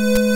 you